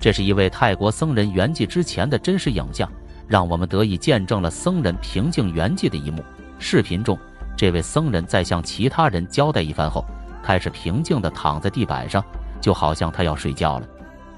这是一位泰国僧人圆寂之前的真实影像，让我们得以见证了僧人平静圆寂的一幕。视频中，这位僧人在向其他人交代一番后，开始平静地躺在地板上，就好像他要睡觉了。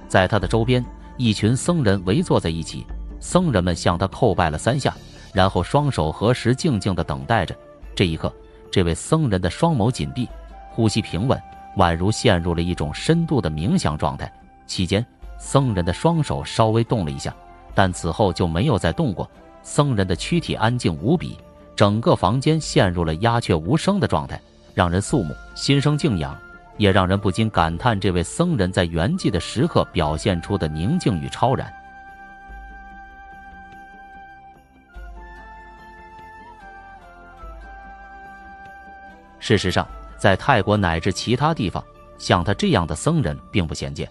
在他的周边，一群僧人围坐在一起，僧人们向他叩拜了三下，然后双手合十，静静地等待着。这一刻，这位僧人的双眸紧闭，呼吸平稳，宛如陷入了一种深度的冥想状态。期间，僧人的双手稍微动了一下，但此后就没有再动过。僧人的躯体安静无比，整个房间陷入了鸦雀无声的状态，让人肃穆，心生敬仰，也让人不禁感叹这位僧人在圆寂的时刻表现出的宁静与超然。事实上，在泰国乃至其他地方，像他这样的僧人并不鲜见。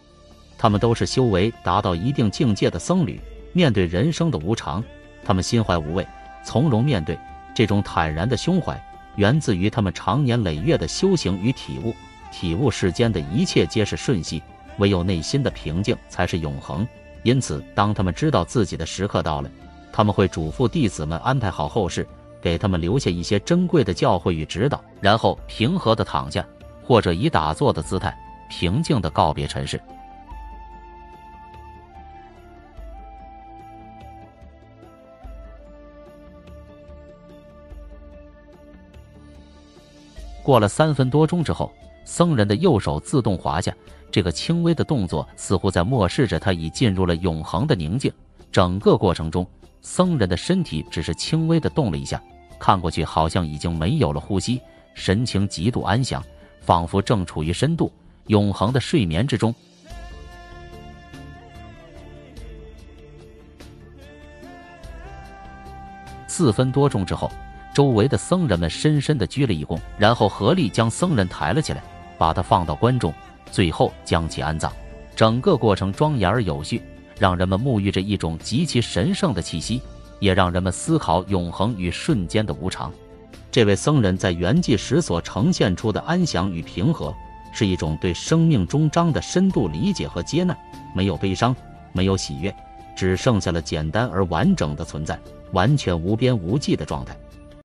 他们都是修为达到一定境界的僧侣，面对人生的无常，他们心怀无畏，从容面对。这种坦然的胸怀，源自于他们长年累月的修行与体悟。体悟世间的一切皆是瞬息，唯有内心的平静才是永恒。因此，当他们知道自己的时刻到了，他们会嘱咐弟子们安排好后事，给他们留下一些珍贵的教诲与指导，然后平和地躺下，或者以打坐的姿态，平静地告别尘世。过了三分多钟之后，僧人的右手自动滑下。这个轻微的动作似乎在漠视着他已进入了永恒的宁静。整个过程中，僧人的身体只是轻微的动了一下，看过去好像已经没有了呼吸，神情极度安详，仿佛正处于深度永恒的睡眠之中。四分多钟之后。周围的僧人们深深地鞠了一躬，然后合力将僧人抬了起来，把他放到棺中，最后将其安葬。整个过程庄严而有序，让人们沐浴着一种极其神圣的气息，也让人们思考永恒与瞬间的无常。这位僧人在圆寂时所呈现出的安详与平和，是一种对生命终章的深度理解和接纳。没有悲伤，没有喜悦，只剩下了简单而完整的存在，完全无边无际的状态。